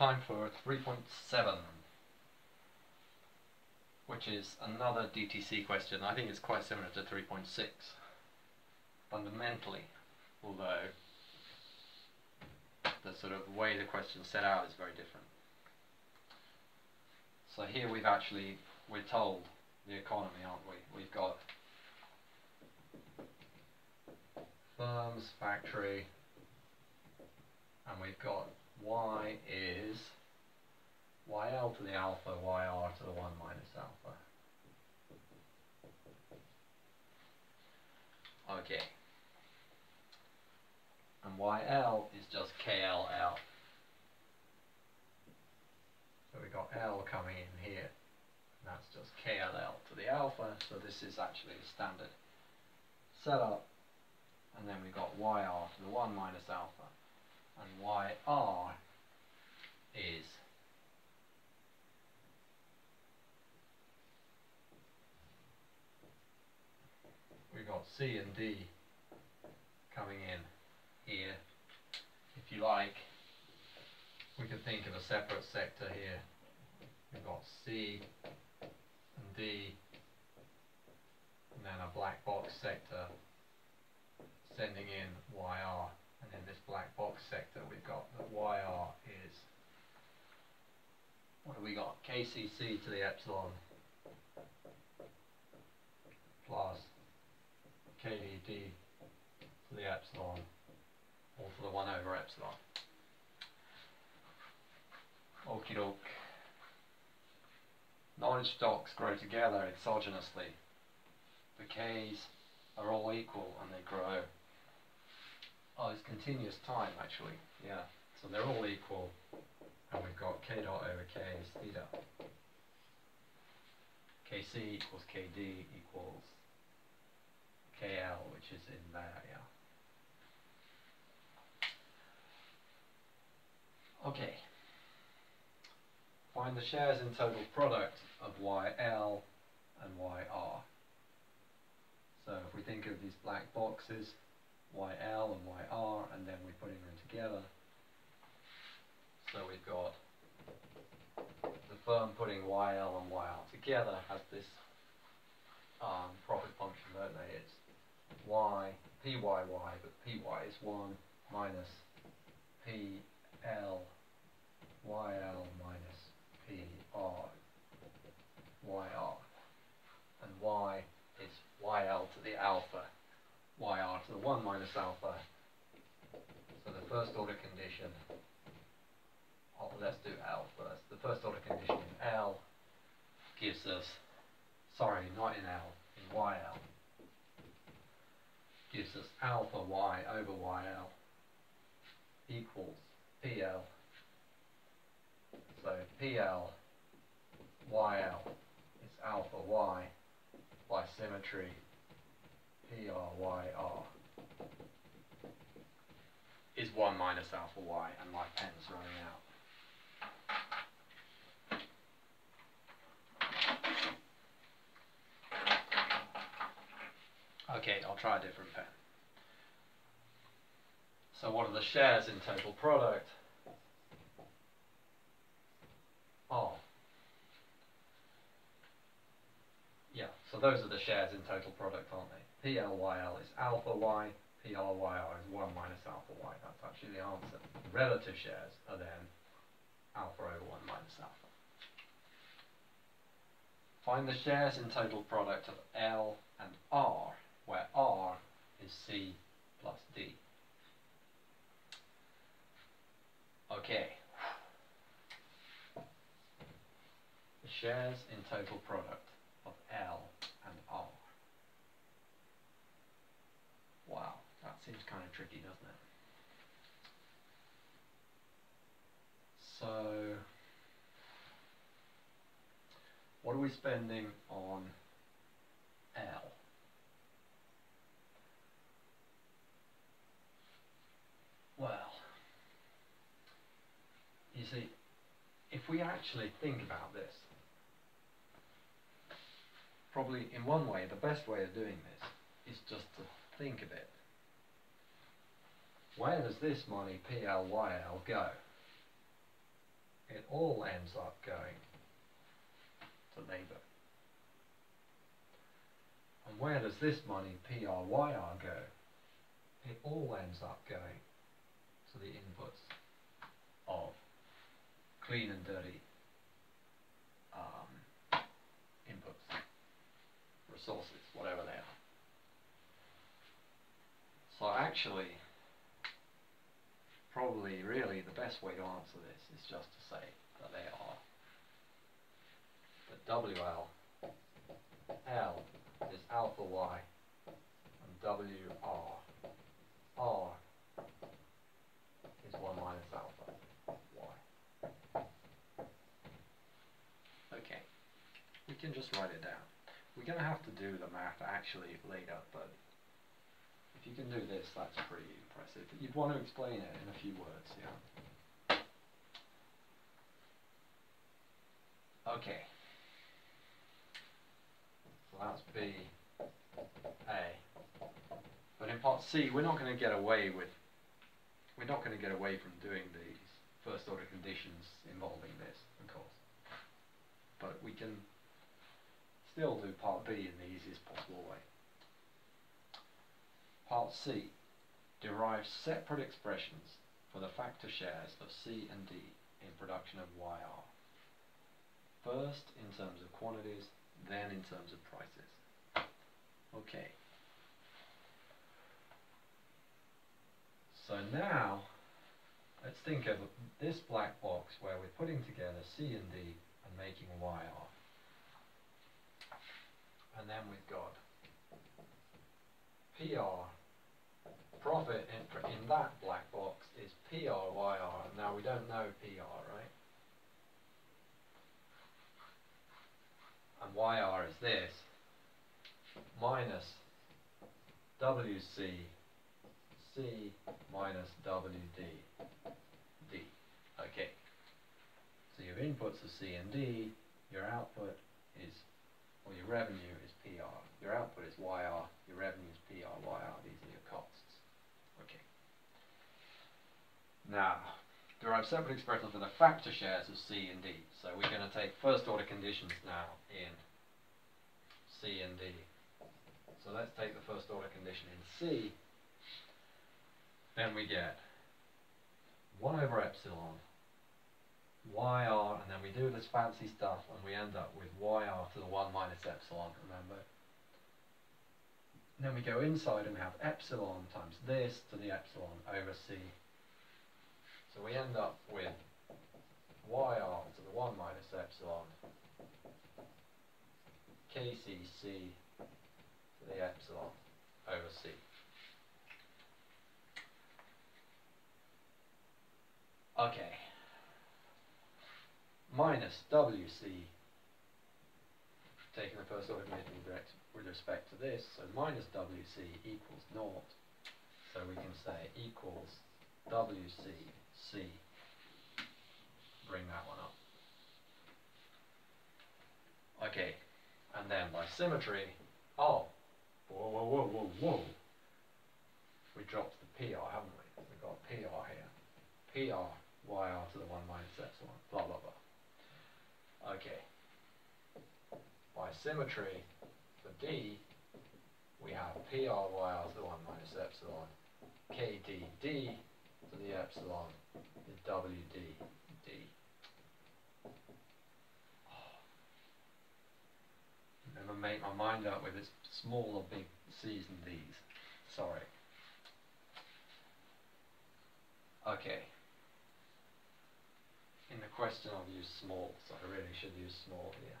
time for 3.7, which is another DTC question. I think it's quite similar to 3.6, fundamentally, although the sort of way the question set out is very different. So here we've actually, we're told the economy, aren't we? We've got firms, factory, and we've got y is yl to the alpha, yr to the 1 minus alpha. Okay. And yl is just kll. So we've got L coming in here, and that's just KLL to the alpha, so this is actually a standard setup, and then we've got YR to the 1 minus alpha, and YR is we've got C and D coming in here, if you like, we could think of a separate sector here. We've got C and D, and then a black box sector sending in YR. In this black box sector, we've got that YR is, what have we got? KCC to the epsilon plus KDD to the epsilon, all to the 1 over epsilon. Okie doke. Knowledge stocks grow together exogenously. The K's are all equal and they grow. Oh, it's continuous time actually. Yeah. So they're all equal and we've got K dot over K is theta. KC equals KD equals KL, which is in there, yeah. Okay. Find the shares in total product of YL and YR. So if we think of these black boxes, YL and YR, and then we're putting them together. So we've got the firm putting YL and YR together has this um, profit function, don't they? It's Y, PYY, but PY is 1 minus PL, YL minus PR, YR. and Y is YL to the alpha 1 minus alpha. So the first order condition oh, let's do L first. The first order condition in L gives us sorry not in L in YL gives us alpha Y over YL equals PL so PL YL is alpha Y by symmetry PRYR is 1 minus alpha Y and my pen's running out. Okay, I'll try a different pen. So what are the shares in total product? Oh. Yeah, so those are the shares in total product, aren't they? PLYL is alpha Y, PRYR is 1 minus alpha Y. That's actually the answer. Relative shares are then alpha over 1 minus alpha. Find the shares in total product of L and R, where R is C plus D. Okay. The shares in total product of L and R. Wow, that seems kind of tricky, doesn't it? So, what are we spending on L? Well, you see, if we actually think about this, probably in one way, the best way of doing this is just to think of it. Where does this money, PLYL, go? It all ends up going to labour. And where does this money, PRYR, go? It all ends up going to the inputs of clean and dirty um, inputs, resources, whatever they are. So actually, probably really the best way to answer this is just to say that they are that WL L is alpha Y and WR R is 1 minus alpha Y. Okay, we can just write it down. We're going to have to do the math actually later, but you can do this, that's pretty impressive. You'd want to explain it in a few words, yeah? Okay. So that's B, A. But in part C, we're not going to get away with, we're not going to get away from doing these first order conditions involving this, of course. But we can still do part B in the easiest possible way. Part C derives separate expressions for the factor shares of C and D in production of YR. First in terms of quantities, then in terms of prices. Okay. So now, let's think of this black box where we're putting together C and D and making YR. And then we've got PR profit in, in that black box is PRYR. Now we don't know PR, right? And YR is this minus WC C minus WD D. Okay. So your inputs are C and D, your output is, or your revenue is PR. Your output is YR, your revenue is PR, YR, these are your Now, derive separate expressions for the factor shares of C and D. So we're going to take first order conditions now in C and D. So let's take the first order condition in C. Then we get 1 over epsilon yr, and then we do this fancy stuff, and we end up with yr to the 1 minus epsilon, remember? Then we go inside and we have epsilon times this to the epsilon over c so we end up with yr to the 1 minus epsilon kcc to the epsilon over c. Okay. Minus wc, taking the first order derivative with respect to this, so minus wc equals naught. So we can say equals wc C. Bring that one up. Okay, and then by symmetry, oh, whoa, whoa, whoa, whoa, whoa. We dropped the PR, haven't we? We've got PR here. PR, YR to the 1 minus epsilon, blah, blah, blah. Okay. By symmetry, for D, we have PR, YR to the 1 minus epsilon, KDD to the epsilon is WD D. Oh. Never make my mind up whether it's small or big C's and D's. Sorry. Okay. In the question I've used small, so I really should use small here.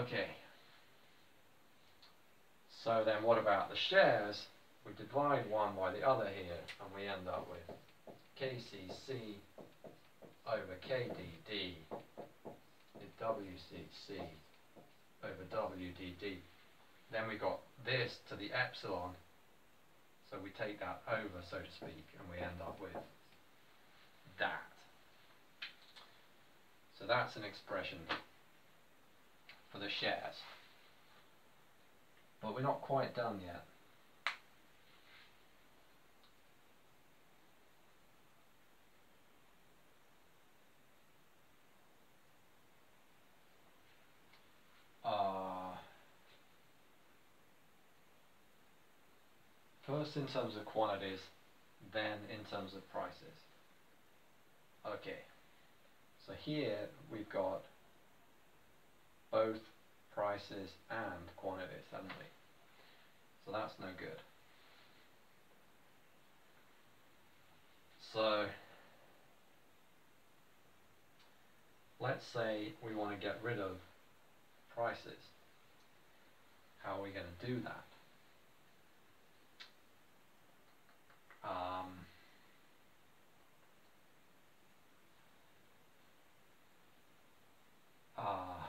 Okay. So then what about the shares? We divide one by the other here and we end up with KCC over KDD is WCC over WDD. Then we got this to the epsilon, so we take that over, so to speak, and we end up with that. So that's an expression for the shares. But we're not quite done yet. First in terms of quantities, then in terms of prices. Okay, so here we've got both prices and quantities, haven't we? So that's no good. So let's say we want to get rid of prices. How are we going to do that? Um, uh,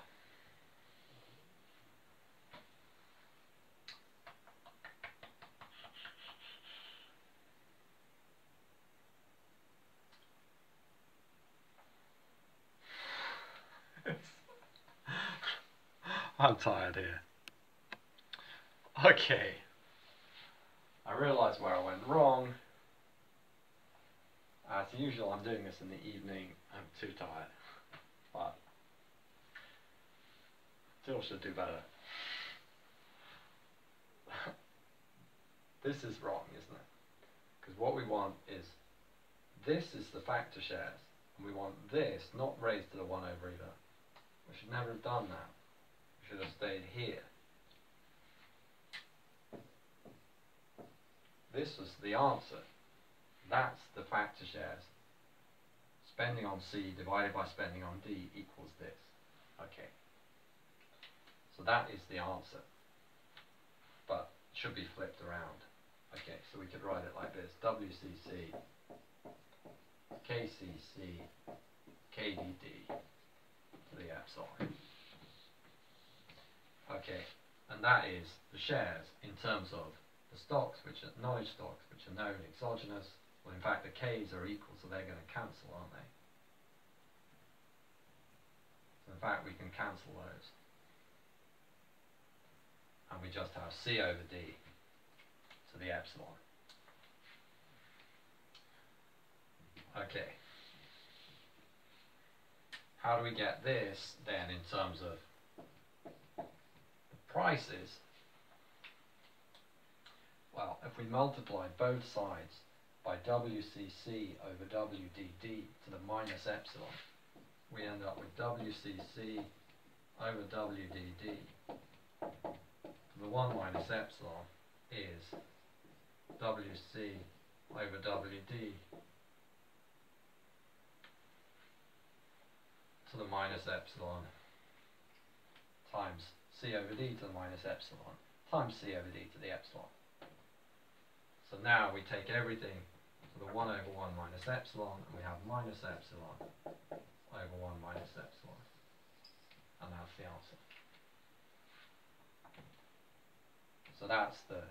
I'm tired here. Okay. I realise where I went wrong. As usual, I'm doing this in the evening. I'm too tired. But still should do better. this is wrong, isn't it? Because what we want is this is the factor shares. And we want this not raised to the 1 over either. We should never have done that. Should have stayed here. This was the answer. That's the factor shares. Spending on C divided by spending on D equals this. Okay. So that is the answer. But it should be flipped around. Okay, so we could write it like this. WCC, KCC, KDD to the epsilon. Okay, and that is the shares in terms of the stocks, which are knowledge stocks, which are known exogenous, well in fact the K's are equal, so they're going to cancel, aren't they? So in fact we can cancel those. And we just have C over D to the epsilon. Okay. How do we get this then in terms of prices? Well, if we multiply both sides by WCC over WDD to the minus epsilon, we end up with WCC over WDD. The 1 minus epsilon is WC over WD to the minus epsilon times C over D to the minus epsilon times C over D to the epsilon. So now we take everything to the 1 over 1 minus epsilon, and we have minus epsilon over 1 minus epsilon. And that's the answer. So that's the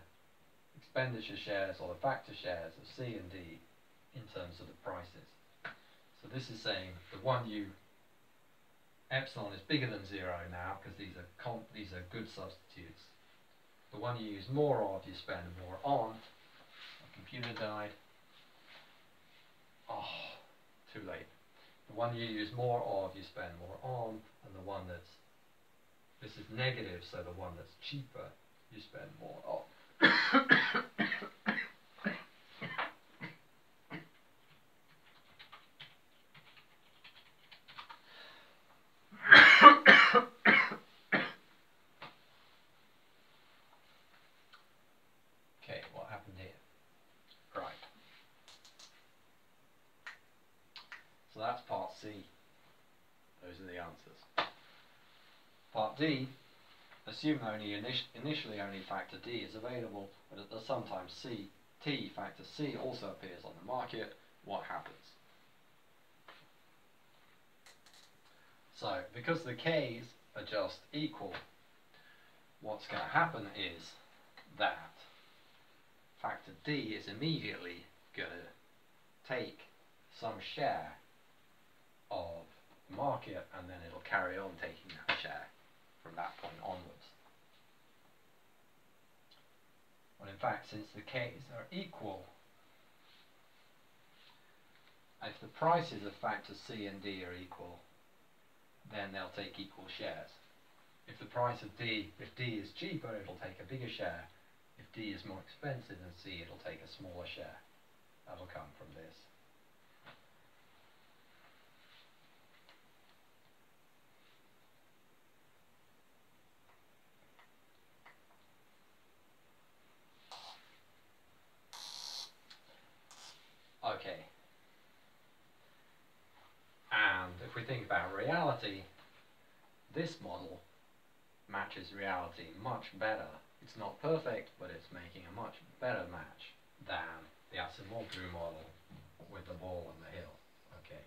expenditure shares or the factor shares of C and D in terms of the prices. So this is saying the 1U epsilon is bigger than 0 now because these are these are good substitutes. The one you use more of, you spend more on computer died. Oh, too late. The one you use more of, you spend more on, and the one that's, this is negative, so the one that's cheaper, you spend more of. D, assume only init initially only factor D is available, but at the sometimes C, T factor C also appears on the market, what happens? So, because the K's are just equal, what's going to happen is that factor D is immediately going to take some share of the market and then it'll carry on taking that share from that point onwards. Well, in fact, since the k's are equal, if the prices of factors C and D are equal, then they'll take equal shares. If the price of D, if D is cheaper, it'll take a bigger share, If D is more expensive than C, it'll take a smaller share. That'll come from this. Okay. And if we think about reality, this model matches reality much better. It's not perfect, but it's making a much better match than the Acemoglu model with the ball on the hill. Okay.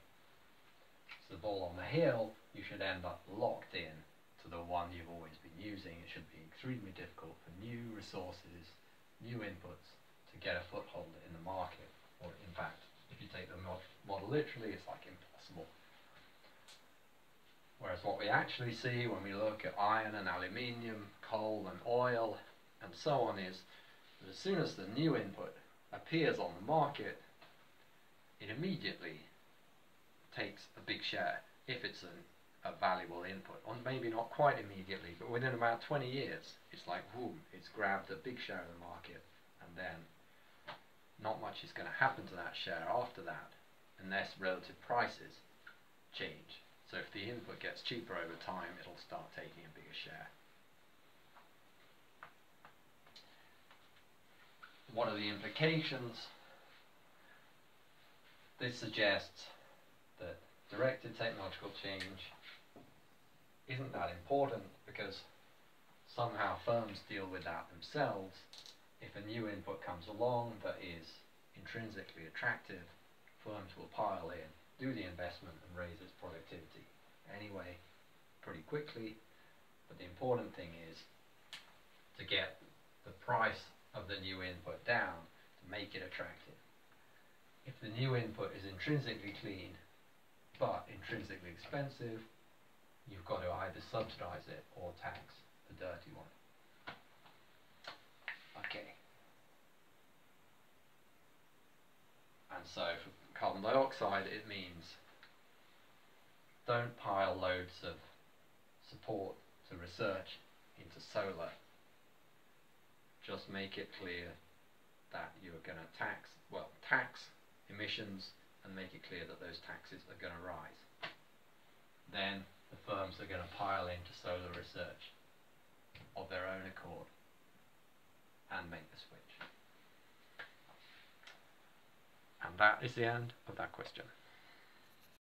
So the ball on the hill, you should end up locked in to the one you've always been using. It should be extremely difficult for new resources, new inputs to get a foothold in the market. Or in fact, if you take the model literally, it's like impossible. Whereas what we actually see when we look at iron and aluminium, coal and oil, and so on is that as soon as the new input appears on the market, it immediately takes a big share if it's an, a valuable input. Or maybe not quite immediately, but within about 20 years, it's like, boom, it's grabbed a big share of the market, and then not much is going to happen to that share after that, unless relative prices change. So if the input gets cheaper over time, it'll start taking a bigger share. What are the implications? This suggests that directed technological change isn't that important because somehow firms deal with that themselves. If a new input comes along that is intrinsically attractive, firms will pile in do the investment and raise its productivity anyway pretty quickly. But the important thing is to get the price of the new input down to make it attractive. If the new input is intrinsically clean but intrinsically expensive, you've got to either subsidize it or tax the dirty one. Okay. And so for carbon dioxide, it means don't pile loads of support to research into solar. Just make it clear that you're going to tax, well, tax emissions and make it clear that those taxes are going to rise. Then the firms are going to pile into solar research of their own accord and make the switch. And that is the end of that question.